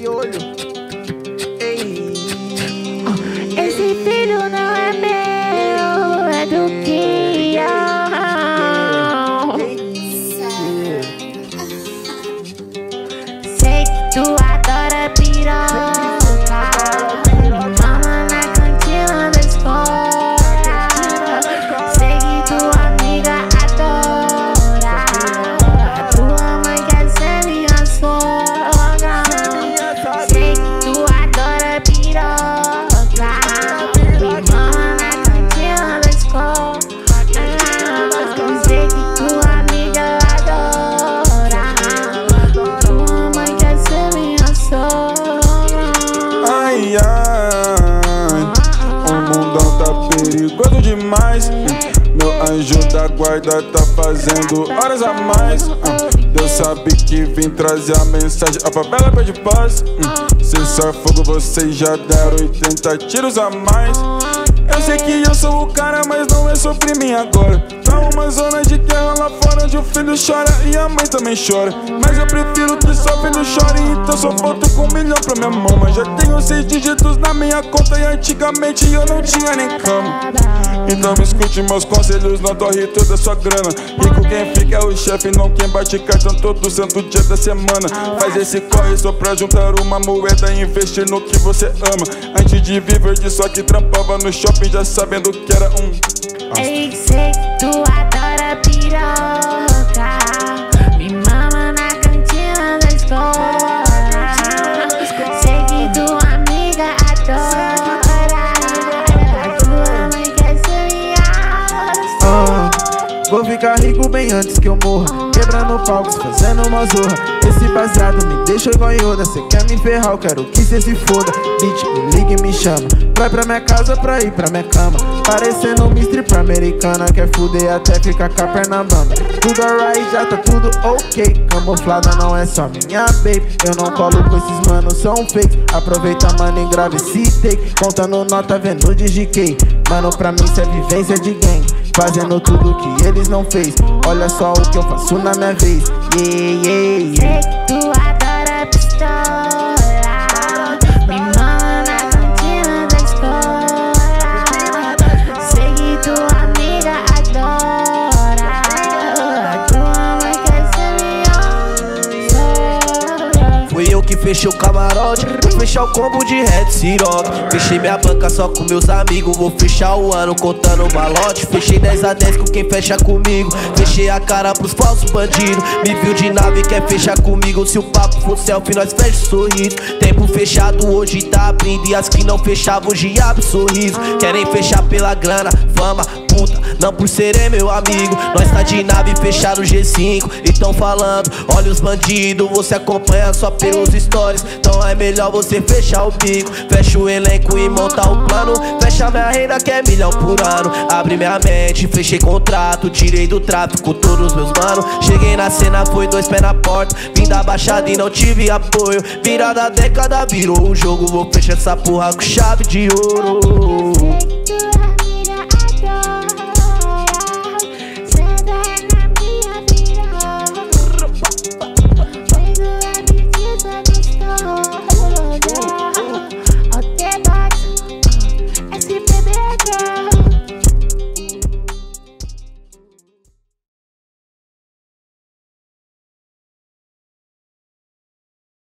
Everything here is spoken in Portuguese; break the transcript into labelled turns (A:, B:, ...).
A: de olho. Ei.
B: Esse filho não é meu, é do Kian. Sei que tu adora piroca.
C: Perigoso demais. Meu anjo da guarda tá fazendo horas a mais. Deus sabe que vim trazer a mensagem. A favela pede paz. Se só fogo, vocês já deram 80 tiros a mais. Eu sei que eu sou o cara, mas não é sobre mim agora. Tá uma zona de guerra lá fora onde o filho chora e a mãe também chora. Mas eu prefiro que só filho chore, então só volto com um milhão pra minha mão. Mas já tenho seis dígitos na minha conta e antigamente eu não tinha nem cama. Então me escute meus conselhos, não torre toda sua grana. Rico quem fica é o chefe, não quem bate cartão todo santo dia da semana. Faz esse corre só pra juntar uma moeda e investir no que você ama. Antes de viver disso aqui, trampava no shopping já sabendo que era um.
B: Eu sei que tu adora piroca. Me mama na cantina da escola. Sei que tua amiga adora. Tua mãe quer ser minha
A: Ah, vou ficar rico bem antes que eu morra. Quebrando palcos, fazendo uma zorra. Esse baseado igual Yoda. Cê quer me ferrar, eu quero que cê se foda. Bitch, me liga e me chama. Vai pra minha casa pra ir pra minha cama. Parecendo um strip americana. Quer fuder até ficar com a perna bamba. Tudo alright, já tá tudo ok. Camuflada não é só minha babe. Eu não colo com esses manos, são fakes. Aproveita, mano, e grave esse take. Contando nota, vendo de GK. Mano, pra mim isso é vivência de gang. Fazendo tudo que eles não fez. Olha só o que eu faço na minha vez. Yeah, yeah, yeah.
B: Que
D: fechei o camarote, vou fechar o combo de Red Siroc. Fechei minha banca só com meus amigos, vou fechar o ano contando malote. Fechei 10 a 10 com quem fecha comigo. Fechei a cara pros falsos bandidos. Me viu de nave, quer fechar comigo. Se o papo for selfie, nós fecha sorriso. Tempo fechado hoje tá abrindo. E as que não fechavam, hoje abre sorriso. Querem fechar pela grana, fama, puta, não por serem meu amigo. Nós tá de nave fechado G5 e tão falando, olha os bandidos, você acompanha só pelos stories. Então é melhor você fechar o bico, fecha o elenco e montar o plano. Fecha minha renda que é milhão por ano. Abre minha mente, fechei contrato, tirei do tráfico todos meus manos. Cheguei na cena, foi dois pés na porta. Vim da baixada e não tive apoio. Virada década virou o jogo, vou fechar essa porra com chave de ouro.